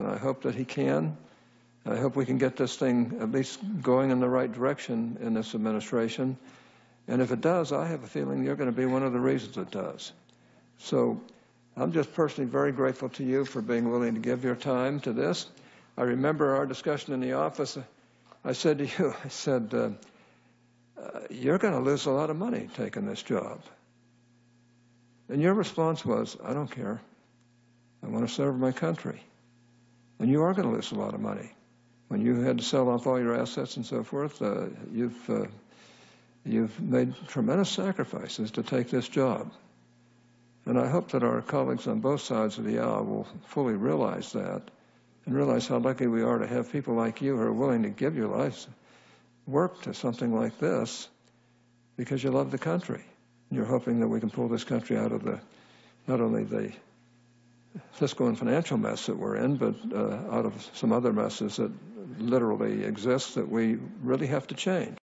And I hope that he can. I hope we can get this thing at least going in the right direction in this administration. And if it does, I have a feeling you're going to be one of the reasons it does. So I'm just personally very grateful to you for being willing to give your time to this. I remember our discussion in the office. I said to you, I said, uh, uh, You're going to lose a lot of money taking this job. And your response was, I don't care. I want to serve my country. And you are going to lose a lot of money. When you had to sell off all your assets and so forth, uh, you've, uh, you've made tremendous sacrifices to take this job. And I hope that our colleagues on both sides of the aisle will fully realize that and realize how lucky we are to have people like you who are willing to give your lives work to something like this because you love the country. You're hoping that we can pull this country out of the not only the fiscal and financial mess that we're in, but uh, out of some other messes that literally exist that we really have to change.